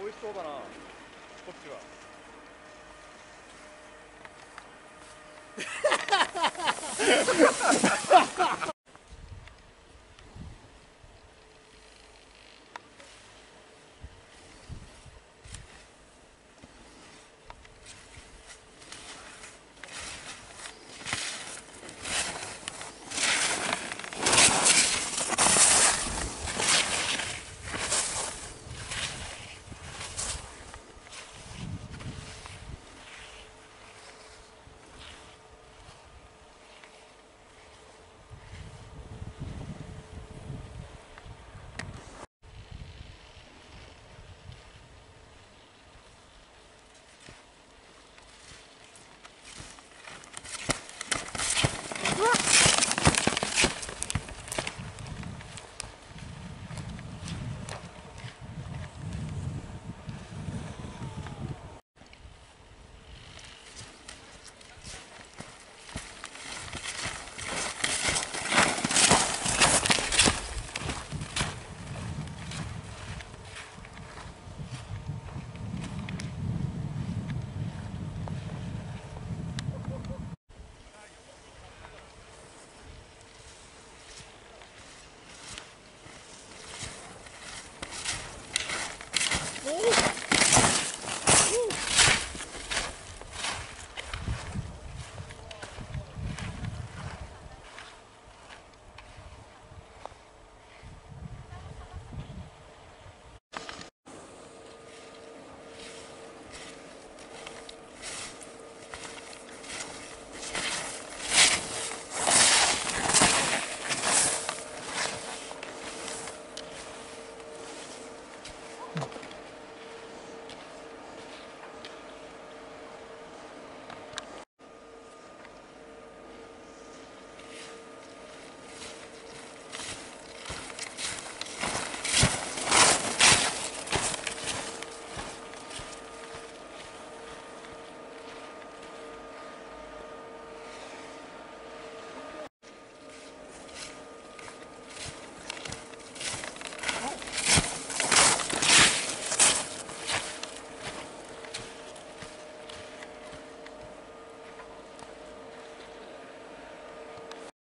美味しそうだな。こっちは。